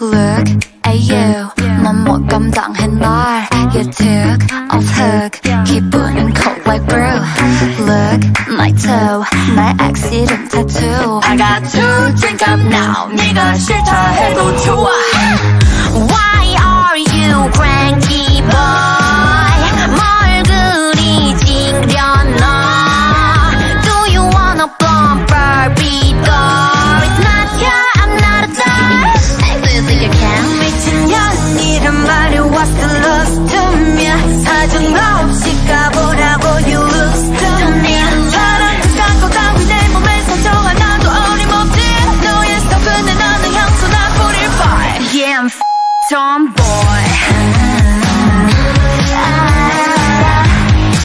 Look at you 넌뭐 감당해 날 You took off hook 기분은 cold like brew Look my toe 날 accident tattoo I got to drink up now 네가 싫다 해도 좋아 tomboy.